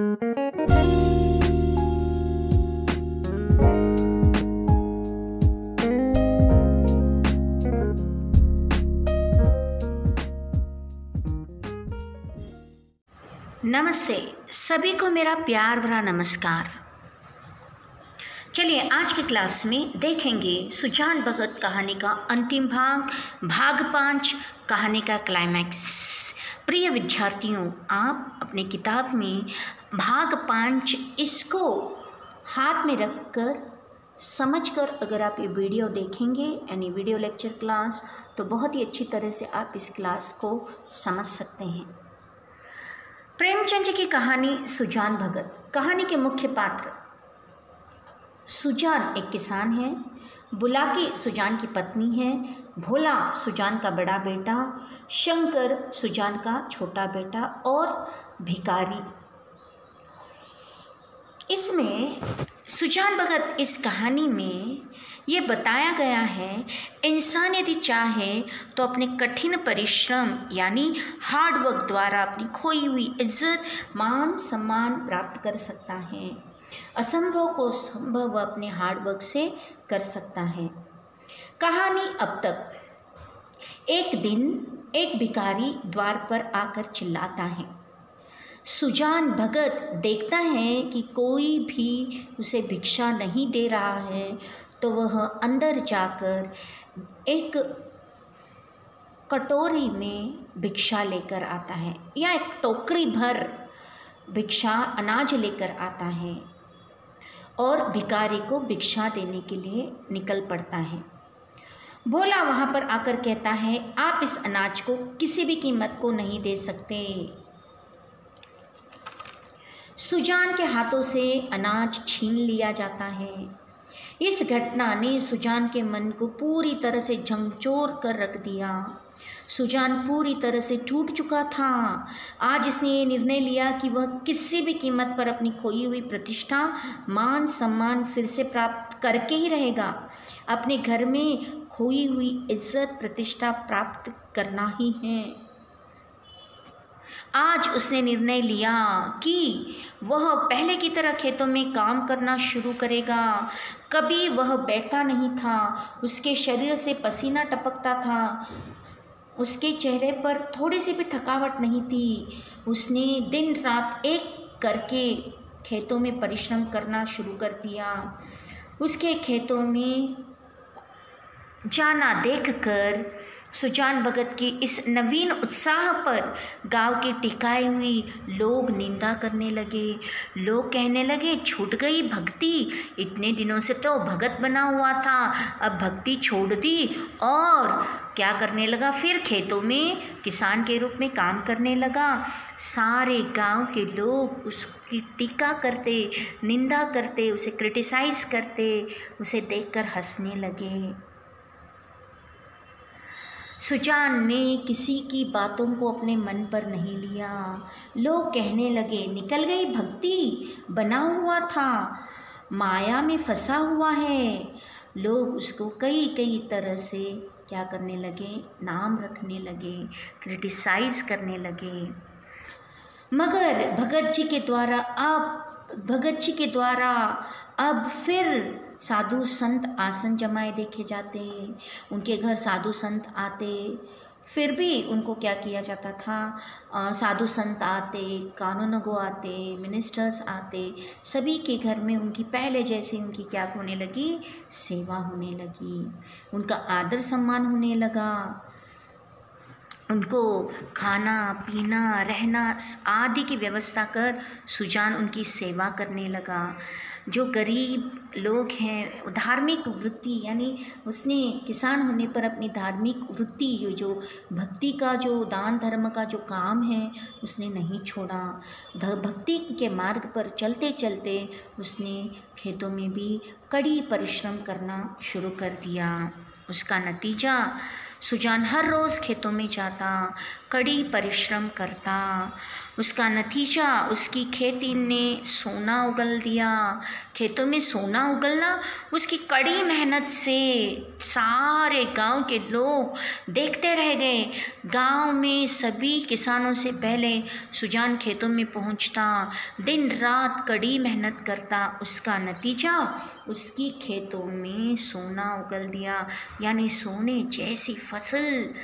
नमस्ते, सभी को मेरा प्यार भरा नमस्कार। चलिए, आज की क्लास में देखेंगे सुजान भगत कहानी का अंतिम भाग भाग पाँच, कहानी का क्लाइमैक्स प्रिय विद्यार्थियों, आप अपने किताब में भाग पाँच इसको हाथ में रखकर समझकर अगर आप ये वीडियो देखेंगे, यानी वीडियो लेक्चर क्लास तो बहुत ही अच्छी तरह से आप इस क्लास को समझ सकते हैं। प्रेमचंद जी की कहानी सुजान भगत। कहानी के मुख्य पात्र। सुजान एक किसान है। बुलाकी सुजान की पत्नी है। भोला सुजान का बड़ा बेटा। शंकर सुजान का छोटा बेटा और भिकारी इसमें सुजान भगत इस कहानी में ये बताया गया है, इंसान यदि चाहे तो अपने कठिन परिश्रम यानी हार्ड वर्क द्वारा अपनी खोई हुई इज़्ज़त, मान सम्मान प्राप्त कर सकता है। असंभव को संभव अपने हार्डवर्क से कर सकता है। कहानी अब तक एक दिन एक भिकारी द्वार पर आकर चिल्लाता है। सुजान भगत देखता है कि कोई भी उसे भिक्षा नहीं दे रहा है तो वह अंदर जाकर एक कटोरी में भिक्षा लेकर आता है या एक टोकरी भर भिक्षा, अनाज लेकर आता है और भिकारी को भिक्षा देने के लिए निकल पड़ता है। भोला वहाँ पर आकर कहता है, आप इस अनाज को किसी भी कीमत को नहीं दे सकते। सुजान के हाथों से अनाज छीन लिया जाता है। इस घटना ने सुजान के मन को पूरी तरह से झंझोर कर रख दिया। सुजान पूरी तरह से टूट चुका था। आज इसने ये निर्णय लिया कि वह किसी भी कीमत पर अपनी खोई हुई प्रतिष्ठा, मान सम्मान फिर से प्राप्त करके ही रहेगा। अपने घर में खोई हुई इज़्ज़त प्रतिष्ठा प्राप्त करना ही है। आज उसने निर्णय लिया कि वह पहले की तरह खेतों में काम करना शुरू करेगा। कभी वह बैठता नहीं था। उसके शरीर से पसीना टपकता था। उसके चेहरे पर थोड़ी सी भी थकावट नहीं थी। उसने दिन रात एक करके खेतों में परिश्रम करना शुरू कर दिया। उसके खेतों में जाना देखकर सुजान भगत की इस नवीन उत्साह पर गाँव के टिकाए हुई लोग निंदा करने लगे। लोग कहने लगे, छूट गई भक्ति। इतने दिनों से तो भगत बना हुआ था। अब भक्ति छोड़ दी और क्या करने लगा? फिर खेतों में किसान के रूप में काम करने लगा। सारे गाँव के लोग उसकी टीका करते, निंदा करते, उसे क्रिटिसाइज़ करते, उसे देखकर हंसने लगे। सुजान ने किसी की बातों को अपने मन पर नहीं लिया। लोग कहने लगे, निकल गई भक्ति, बना हुआ था, माया में फंसा हुआ है। लोग उसको कई कई तरह से क्या करने लगे, नाम रखने लगे क्रिटिसाइज करने लगे। मगर भगत जी के द्वारा अब, भगत जी के द्वारा अब फिर साधु संत आसन जमाए देखे जाते उनके घर साधु संत आते, फिर भी उनको क्या किया जाता था? साधु संत आते कानूनगो आते मिनिस्टर्स आते, सभी के घर में उनकी पहले जैसे उनकी क्या होने लगी? सेवा होने लगी, उनका आदर सम्मान होने लगा, उनको खाना, पीना, रहना आदि की व्यवस्था कर सुजान उनकी सेवा करने लगा। जो गरीब लोग हैं, धार्मिक वृत्ति, यानी उसने किसान होने पर अपनी धार्मिक वृत्ति, ये जो भक्ति का, जो दान धर्म का जो काम है, उसने नहीं छोड़ा। भक्ति के मार्ग पर चलते चलते उसने खेतों में भी कड़ी परिश्रम करना शुरू कर दिया। उसका नतीजा, सुजान हर रोज़ खेतों में जाता। कड़ी परिश्रम करता। उसका नतीजा, उसकी खेती ने सोना उगल दिया। खेतों में सोना उगलना, उसकी कड़ी मेहनत से सारे गाँव के लोग देखते रह गए। गाँव में सभी किसानों से पहले सुजान खेतों में पहुँचता। दिन रात कड़ी मेहनत करता। उसका नतीजा, उसकी खेतों में सोना उगल दिया। यानी सोने जैसी फ़सल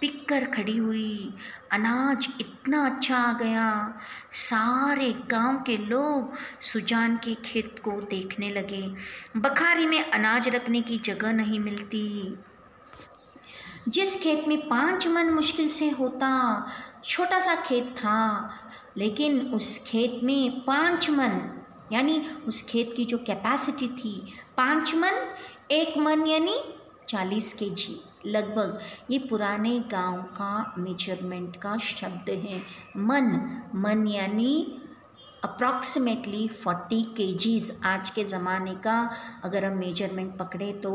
पिक कर खड़ी हुई। अनाज इतना अच्छा आ गया। सारे गाँव के लोग सुजान के खेत को देखने लगे। बखारी में अनाज रखने की जगह नहीं मिलती। जिस खेत में पाँच मन मुश्किल से होता, छोटा सा खेत था, लेकिन उस खेत में पाँच मन, यानी उस खेत की जो कैपेसिटी थी, पाँच मन, एक मन यानी चालीस के जी लगभग ये पुराने गाँव का मेज़रमेंट का शब्द है। मन मन यानी अप्रॉक्सीमेटली फोर्टी केजीज़ आज के ज़माने का अगर हम मेज़रमेंट पकड़े तो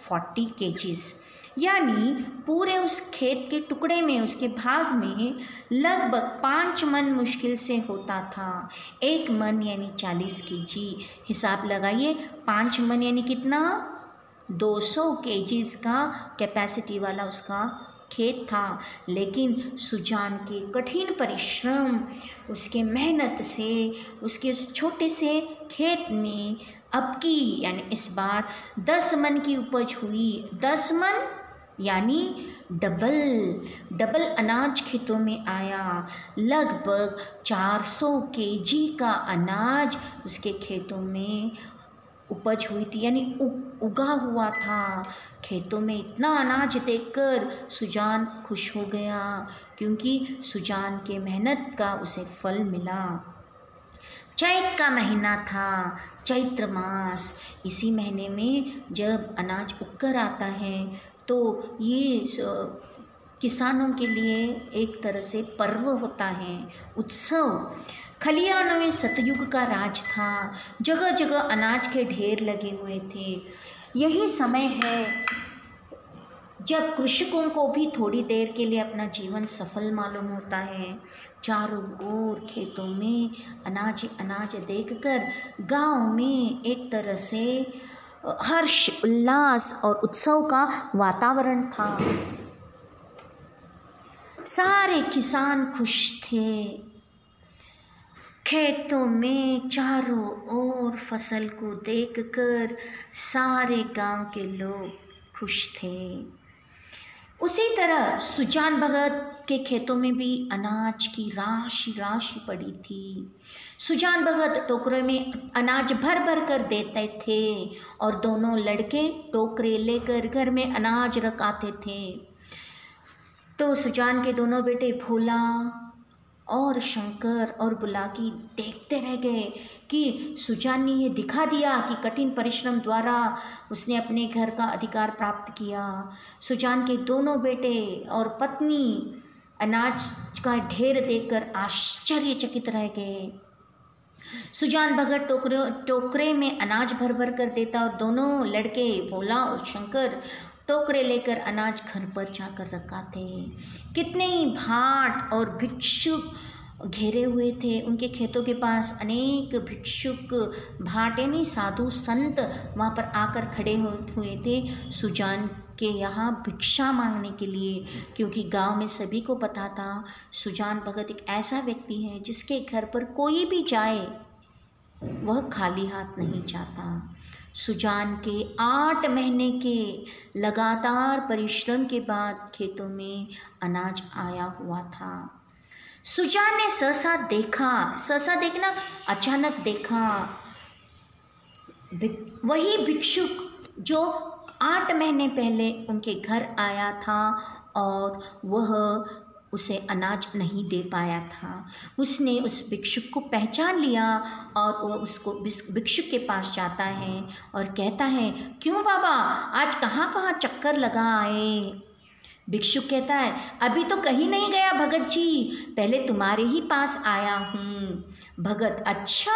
फोर्टी केजीज़ यानी पूरे उस खेत के टुकड़े में, उसके भाग में लगभग पाँच मन मुश्किल से होता था। एक मन यानी चालीस के जी हिसाब लगाइए, पाँच मन यानी कितना? 200 केजीज का कैपेसिटी वाला उसका खेत था। लेकिन सुजान के कठिन परिश्रम, उसके मेहनत से, उसके छोटे से खेत में अब की, यानी इस बार दस मन की उपज हुई। दस मन, यानी डबल डबल अनाज खेतों में आया। लगभग 400 केजी का अनाज उसके खेतों में उपज हुई थी, यानी उगा हुआ था। खेतों में इतना अनाज देखकर सुजान खुश हो गया, क्योंकि सुजान के मेहनत का उसे फल मिला। चैत का महीना था, चैत्र मास। इसी महीने में जब अनाज उगकर आता है तो ये किसानों के लिए एक तरह से पर्व होता है, उत्सव। खलियानों में सतयुग का राज था जगह जगह अनाज के ढेर लगे हुए थे। यही समय है जब कृषकों को भी थोड़ी देर के लिए अपना जीवन सफल मालूम होता है। चारों ओर खेतों में अनाज अनाज देखकर गाँव में एक तरह से हर्ष, उल्लास और उत्सव का वातावरण था। सारे किसान खुश थे। खेतों में चारों ओर फ़सल को देखकर सारे गाँव के लोग खुश थे। उसी तरह सुजान भगत के खेतों में भी अनाज की राशि राशि पड़ी थी। सुजान भगत टोकरे में अनाज भर भर कर देते थे और दोनों लड़के टोकरे लेकर घर में अनाज रखाते थे। तो सुजान के दोनों बेटे भोला और शंकर और बुलाकी देखते रह गए कि सुजान ने यह दिखा दिया कि कठिन परिश्रम द्वारा उसने अपने घर का अधिकार प्राप्त किया। सुजान के दोनों बेटे और पत्नी अनाज का ढेर देखकर आश्चर्यचकित रह गए। सुजान भगत टोकरे टोकरे में अनाज भर भर कर देता और दोनों लड़के भोला और शंकर टोकरे लेकर अनाज घर पर जाकर रखाते कितने ही भाट और भिक्षुक घेरे हुए थे। उनके खेतों के पास अनेक भिक्षुक, भाटे नहीं, साधु संत वहाँ पर आकर खड़े हुए थे। सुजान के यहाँ भिक्षा मांगने के लिए, क्योंकि गाँव में सभी को पता था, सुजान भगत एक ऐसा व्यक्ति है जिसके घर पर कोई भी जाए, वह खाली हाथ नहीं जाता। सुजान के आठ महीने के लगातार परिश्रम के बाद खेतों में अनाज आया हुआ था। सुजान ने सहसा देखा सहसा देखना, अचानक देखा। वही भिक्षुक जो आठ महीने पहले उनके घर आया था और वह उसे अनाज नहीं दे पाया था। उसने उस भिक्षुक को पहचान लिया और वह उसको भिक्षुक के पास जाता है और कहता है, क्यों बाबा? आज कहाँ कहाँ चक्कर लगा आए? भिक्षुक कहता है, अभी तो कहीं नहीं गया भगत जी। पहले तुम्हारे ही पास आया हूँ। भगत अच्छा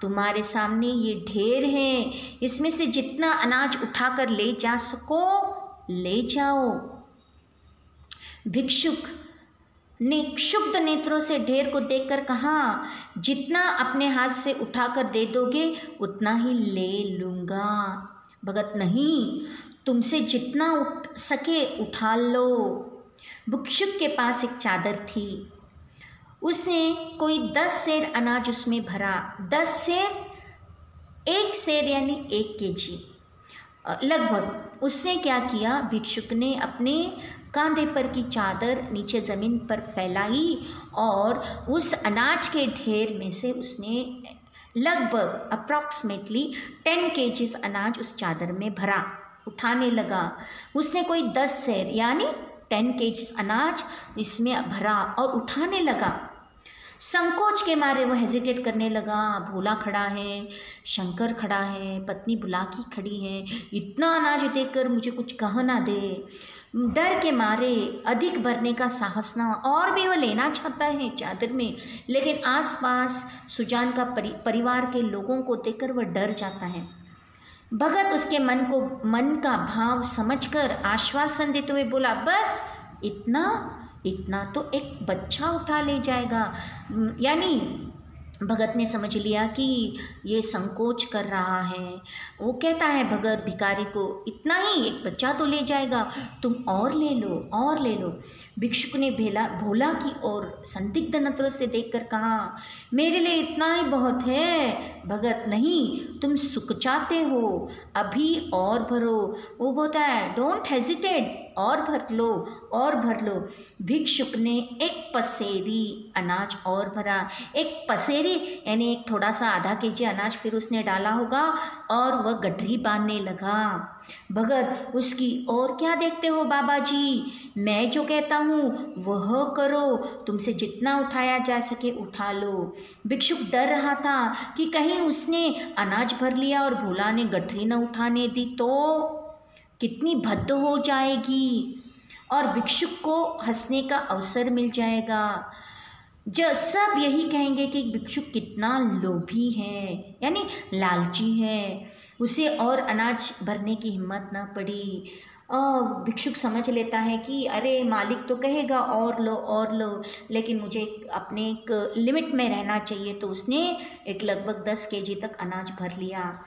तुम्हारे सामने ये ढेर है। इसमें से जितना अनाज उठाकर ले जा सको, ले जाओ। भिक्षुक ने क्षुब्ध नेत्रों से ढेर को देखकर कहा, जितना अपने हाथ से उठाकर दे दोगे, उतना ही ले लूँगा। भगत नहीं, तुमसे जितना उठ सके उठा लो। भिक्षुक के पास एक चादर थी। उसने कोई दस सेर अनाज उसमें भरा। दस सेर एक सेर यानी एक के जी लगभग उसने क्या किया? भिक्षुक ने अपने कांधे पर की चादर नीचे ज़मीन पर फैलाई और उस अनाज के ढेर में से उसने लगभग अप्रॉक्सीमेटली टेन केजीज अनाज उस चादर में भरा। उठाने लगा। उसने कोई दस शेर यानी टेन केजीज अनाज इसमें भरा और उठाने लगा। संकोच के मारे वो हेजिटेट करने लगा। भोला खड़ा है, शंकर खड़ा है, पत्नी बुलाकी खड़ी है। इतना अनाज देकर मुझे कुछ कह ना दे। डर के मारे अधिक भरने का साहस ना और भी वो लेना चाहता है चादर में। लेकिन आसपास सुजान का परि, परिवार के लोगों को देखकर वह डर जाता है। भगत उसके मन को मन का भाव समझकर आश्वासन देते हुए बोला बस इतना इतना तो एक बच्चा उठा ले जाएगा। यानी भगत ने समझ लिया कि ये संकोच कर रहा है। वो कहता है, भगत भिकारी को इतना ही, एक बच्चा तो ले जाएगा। तुम और ले लो, और ले लो। भिक्षुक ने भेला भोला की, और संदिग्ध नज़रों से देखकर कहा, मेरे लिए इतना ही बहुत है। भगत नहीं, तुम सुख चाहते हो। अभी और भरो। वो बोलता है डोंट हेजिटेट और भर लो, और भर लो। भिक्षुक ने एक पसेरी अनाज और भरा। एक पसेरी, यानी एक थोड़ा सा आधा के जी अनाज फिर उसने डाला होगा और वह गठरी बांधने लगा। भगत उसकी और क्या देखते हो बाबा जी मैं जो कहता हूँ, वह करो। तुमसे जितना उठाया जा सके उठा लो। भिक्षुक डर रहा था कि कहीं उसने अनाज भर लिया और भोला ने गठरी न उठाने दी तो कितनी भद्द हो जाएगी और भिक्षुक को हंसने का अवसर मिल जाएगा। जो, सब यही कहेंगे कि भिक्षुक कितना लोभी है, यानी लालची है। उसे और अनाज भरने की हिम्मत ना पड़ी। भिक्षुक समझ लेता है कि अरे, मालिक तो कहेगा, और लो और लो, लेकिन मुझे अपने एक लिमिट में रहना चाहिए। तो उसने एक लगभग दस केजी तक अनाज भर लिया।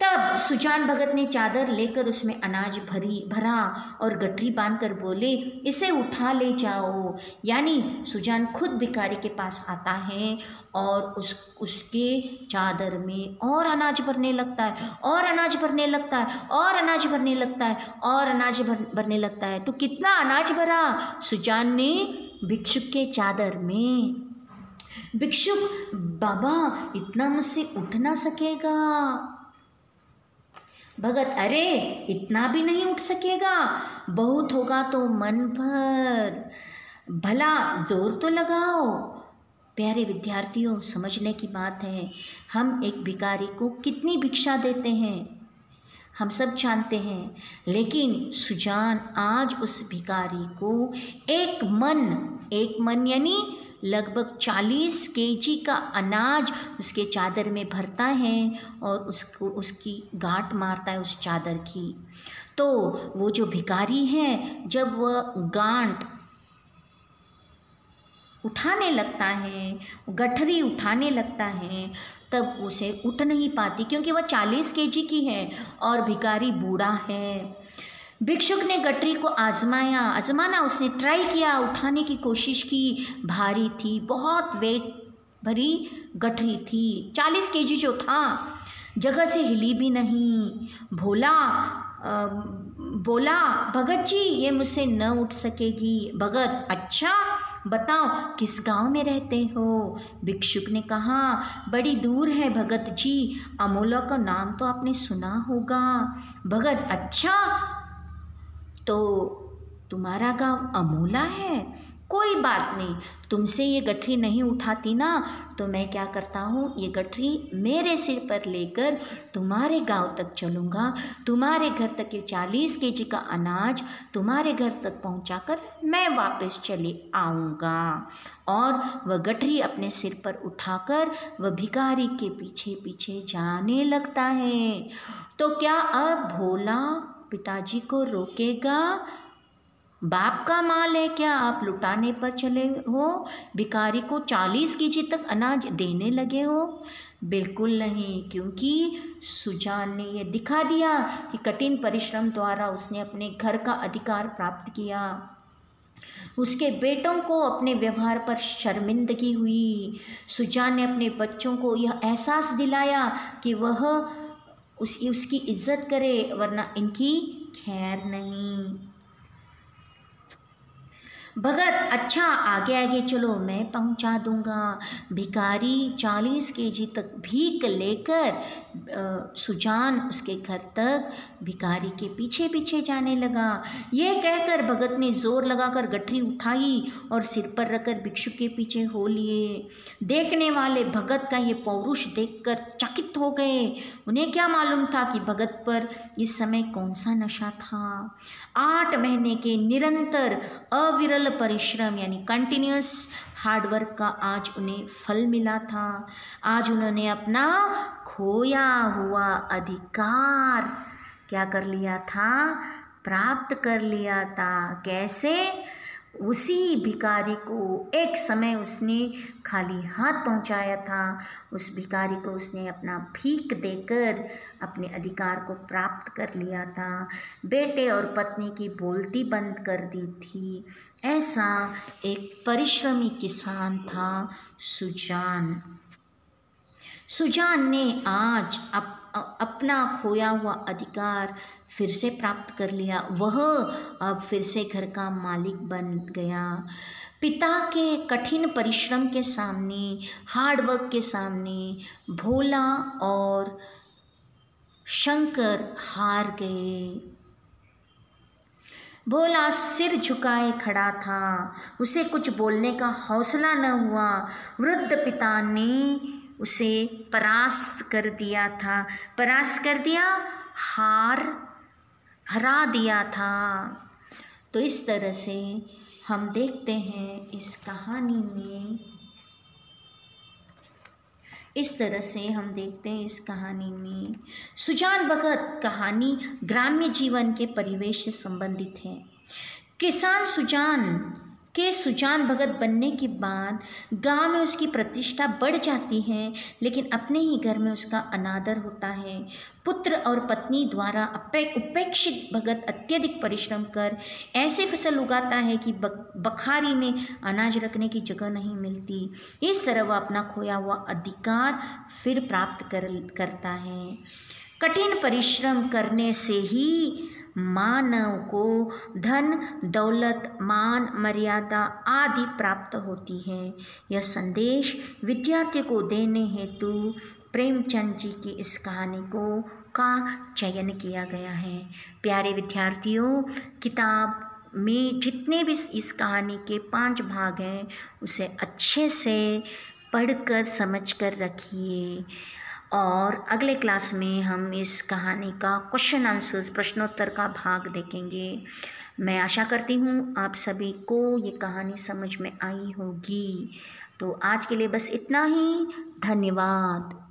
तब सुजान भगत ने चादर लेकर उसमें अनाज भरी, भरा और गठरी बांधकर बोले, इसे उठा ले जाओ। यानी सुजान खुद भिकारी के पास आता है और उस, उसके चादर में और अनाज भरने लगता है, और अनाज भरने लगता है, और अनाज भरने लगता है, और अनाज भर, भरने लगता है। तो कितना अनाज भरा? सुजान ने भिक्षुक के चादर में। भिक्षुक, बाबा, इतना मुझसे उठ ना सकेगा। भगत, अरे, इतना भी नहीं उठ सकेगा। बहुत होगा तो मन भर। भला, ज़ोर तो लगाओ। प्यारे विद्यार्थियों, समझने की बात है, हम एक भिकारी को कितनी भिक्षा देते हैं? हम सब जानते हैं, लेकिन सुजान आज उस भिकारी को एक मन एक मन यानी लगभग चालीस केजी का अनाज उसके चादर में भरता है और उसको, उसकी गांठ मारता है उस चादर की। तो वो जो भिकारी है, जब वह गांठ उठाने लगता है, गठरी उठाने लगता है, तब उसे उठ नहीं पाती क्योंकि वह चालीस केजी की है और भिकारी बूढ़ा है। भिक्षुक ने गटरी को आजमाया। आजमाना उसने ट्राई किया। उठाने की कोशिश की। भारी थी बहुत वेट भरी गठरी थी। चालीस के जो था जगह से हिली भी नहीं। भोला आ, बोला भगत जी ये मुझसे न उठ सकेगी। भगत अच्छा बताओ किस गाँव में रहते हो? भिक्षुक ने कहा बड़ी दूर है भगत जी। अमोला का नाम तो आपने सुना होगा। भगत अच्छा तो तुम्हारा गाँव अमूला है? कोई बात नहीं, तुमसे ये गठरी नहीं उठाती ना तो मैं क्या करता हूँ, ये गठरी मेरे सिर पर लेकर तुम्हारे गाँव तक चलूँगा। तुम्हारे घर तक ये चालीस के जी का अनाज तुम्हारे घर तक पहुँचाकर मैं वापस चले आऊँगा। और वह गठरी अपने सिर पर उठाकर वह भिखारी के पीछे पीछे जाने लगता है। तो क्या अब भोला पिताजी को रोकेगा? बाप का माल है क्या? आप लुटाने पर चले हो? भिकारी को चालीस के जी तक अनाज देने लगे हो? बिल्कुल नहीं, क्योंकि सुजान ने यह दिखा दिया कि कठिन परिश्रम द्वारा उसने अपने घर का अधिकार प्राप्त किया। उसके बेटों को अपने व्यवहार पर शर्मिंदगी हुई। सुजान ने अपने बच्चों को यह एहसास दिलाया कि वह उस उसकी इज़्ज़त करे वरना इनकी खैर नहीं। भगत अच्छा आगे आगे, चलो, मैं पहुँचा दूँगा। भिकारी चालीस के जी तक भीख लेकर सुजान उसके घर तक भिकारी के पीछे पीछे जाने लगा। ये कहकर भगत ने ज़ोर लगाकर गठरी उठाई और सिर पर रखकर भिक्षु के पीछे हो लिए। देखने वाले भगत का ये पौरुष देखकर चकित हो गए। उन्हें क्या मालूम था कि भगत पर इस समय कौन सा नशा था। आठ महीने के निरंतर अविरल परिश्रम, यानी कंटिन्यूस हार्डवर्क का आज उन्हें फल मिला था। आज उन्होंने अपना खोया हुआ अधिकार क्या कर लिया था? प्राप्त कर लिया था। कैसे? उसी भिकारी को एक समय उसने खाली हाथ पहुँचाया था। उस भिकारी को उसने अपना भीख देकर अपने अधिकार को प्राप्त कर लिया था। बेटे और पत्नी की बोलती बंद कर दी थी। ऐसा एक परिश्रमी किसान था सुजान। सुजान ने आज अप, अपना खोया हुआ अधिकार फिर से प्राप्त कर लिया। वह अब फिर से घर का मालिक बन गया। पिता के कठिन परिश्रम के सामने हार्डवर्क के सामने भोला और शंकर हार गए। भोला सिर झुकाए खड़ा था। उसे कुछ बोलने का हौसला न हुआ। वृद्ध पिता ने उसे परास्त कर दिया था। परास्त कर दिया? हार हरा दिया था। तो इस तरह से हम देखते हैं इस कहानी में इस तरह से हम देखते हैं इस कहानी में। सुजान भगत कहानी ग्राम्य जीवन के परिवेश से संबंधित है। किसान सुजान के सुजान भगत बनने के बाद गाँव में उसकी प्रतिष्ठा बढ़ जाती है, लेकिन अपने ही घर में उसका अनादर होता है। पुत्र और पत्नी द्वारा उपेक्षित भगत अत्यधिक परिश्रम कर ऐसे फ़सल उगाता है कि बखारी में अनाज रखने की जगह नहीं मिलती। इस तरह वह अपना खोया हुआ अधिकार फिर प्राप्त कर, करता है। कठिन परिश्रम करने से ही मानव को धन, दौलत, मान, मर्यादा आदि प्राप्त होती है। यह संदेश विद्यार्थी को देने हेतु प्रेमचंद जी की इस कहानी को का चयन किया गया है। प्यारे विद्यार्थियों, किताब में जितने भी इस कहानी के पाँच भाग हैं, उसे अच्छे से पढ़कर समझकर रखिए। और अगले क्लास में हम इस कहानी का क्वेश्चन आंसर्स प्रश्नोत्तर का भाग देखेंगे। मैं आशा करती हूँ आप सभी को ये कहानी समझ में आई होगी। तो आज के लिए बस इतना ही। धन्यवाद।